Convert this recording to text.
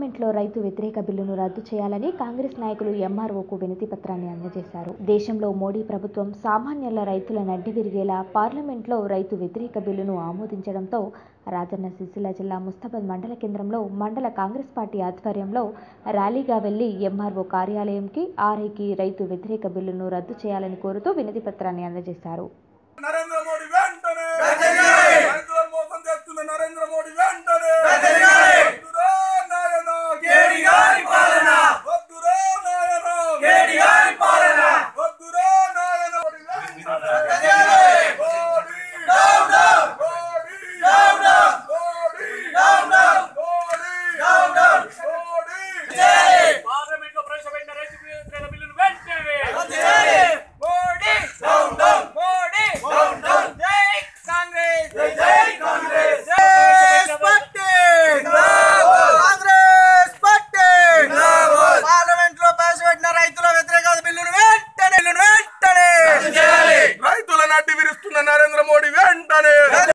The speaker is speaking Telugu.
పార్లమెంట్లో రైతు వ్యతిరేక బిల్లును రద్దు చేయాలని కాంగ్రెస్ నాయకులు ఎంఆర్ఓకు వినతి పత్రాన్ని అందజేశారు. దేశంలో మోడీ ప్రభుత్వం సామాన్యుల రైతుల నడ్డి విరిగేలా పార్లమెంట్లో రైతు వ్యతిరేక బిల్లును ఆమోదించడంతో రాజన్న సిరిసిల్ల జిల్లా ముస్తాబాద్ మండల కేంద్రంలో మండల కాంగ్రెస్ పార్టీ ఆధ్వర్యంలో ర్యాలీగా వెళ్ళి ఎంఆర్ఓ కార్యాలయంకి ఆర్ఐకి రైతు వ్యతిరేక బిల్లును రద్దు చేయాలని కోరుతూ వినతి పత్రాన్ని అందజేశారు. నరేంద్ర మోడీ వెంటనే